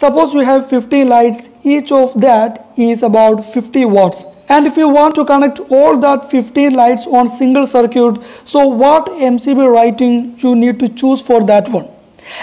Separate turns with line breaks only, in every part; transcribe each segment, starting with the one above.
Suppose we have 50 lights, each of that is about 50 watts. And if you want to connect all that 50 lights on single circuit, so what MCB rating you need to choose for that one?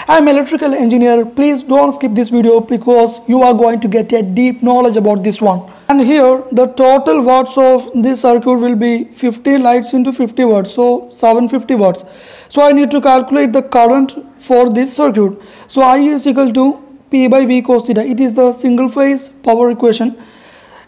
I'm electrical engineer. Please don't skip this video because you are going to get a deep knowledge about this one. And here the total watts of this circuit will be 50 lights into 50 watts. So 750 watts. So I need to calculate the current for this circuit. So I is equal to P by V cos theta. It is the single phase power equation.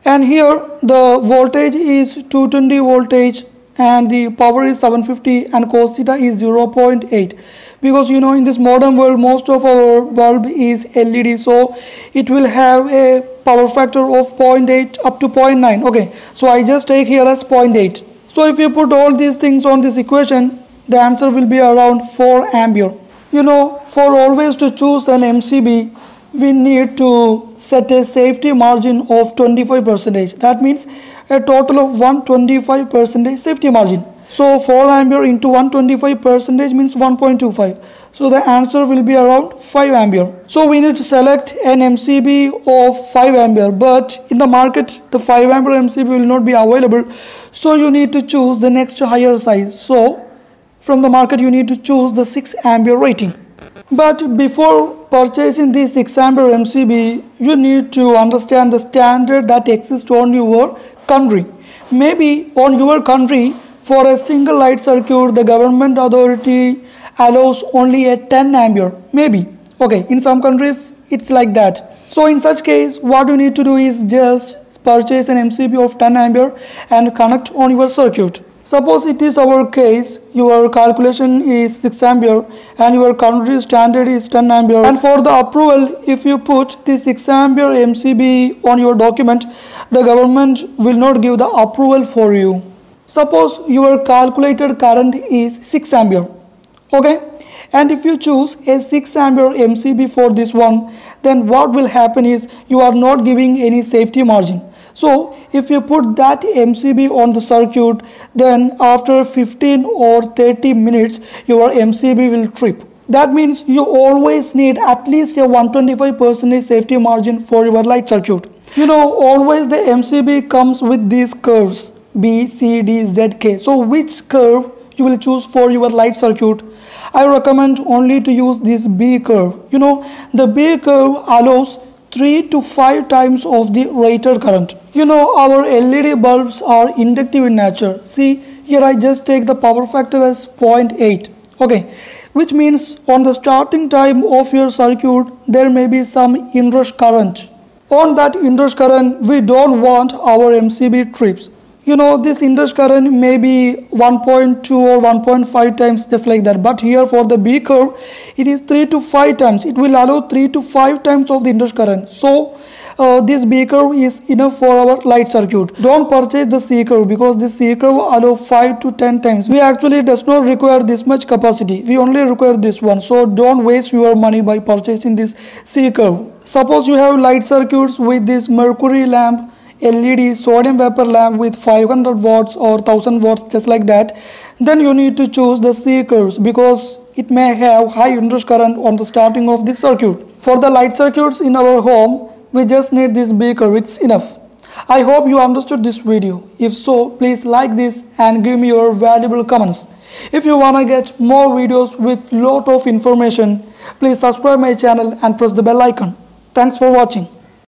And here the voltage is 220 voltage and the power is 750 and cos theta is 0.8 because you know in this modern world most of our bulb is LED so it will have a power factor of 0.8 up to 0.9 okay so I just take here as 0.8 so if you put all these things on this equation the answer will be around 4 ampere you know for always to choose an MCB we need to set a safety margin of 25 percentage that means a total of 125 percentage safety margin so 4 ampere into 125 percentage means 1.25. So the answer will be around 5 ampere. So we need to select an MCB of 5 ampere but in the market the 5 ampere MCB will not be available. So you need to choose the next higher size. So from the market you need to choose the 6 ampere rating. But before purchasing this 6 ampere MCB you need to understand the standard that exists on your country. Maybe on your country for a single light circuit, the government authority allows only a 10 ampere, maybe. Okay, in some countries, it's like that. So in such case, what you need to do is just purchase an MCB of 10 ampere and connect on your circuit. Suppose it is our case, your calculation is 6 ampere and your country standard is 10 ampere and for the approval, if you put the 6 ampere MCB on your document, the government will not give the approval for you. Suppose your calculated current is 6 ampere. Okay. And if you choose a 6 ampere MCB for this one, then what will happen is you are not giving any safety margin. So if you put that MCB on the circuit, then after 15 or 30 minutes, your MCB will trip. That means you always need at least a 125% safety margin for your light circuit. You know, always the MCB comes with these curves B, C, D, Z, K. So which curve you will choose for your light circuit? I recommend only to use this B curve. You know, the B curve allows 3 to 5 times of the rated current. You know, our LED bulbs are inductive in nature. See, here I just take the power factor as 0.8. Okay, which means on the starting time of your circuit, there may be some inrush current. On that inrush current, we don't want our MCB trips you know this inrush current may be 1.2 or 1.5 times just like that. But here for the B curve it is 3 to 5 times. It will allow 3 to 5 times of the inrush current. So uh, this B curve is enough for our light circuit. Don't purchase the C curve because this C curve allow 5 to 10 times. We actually does not require this much capacity. We only require this one. So don't waste your money by purchasing this C curve. Suppose you have light circuits with this mercury lamp LED sodium vapor lamp with 500 watts or 1000 watts just like that then you need to choose the curves because it may have high inrush current on the starting of the circuit. For the light circuits in our home we just need this B curve it's enough. I hope you understood this video. If so please like this and give me your valuable comments. If you wanna get more videos with lot of information please subscribe my channel and press the bell icon. Thanks for watching.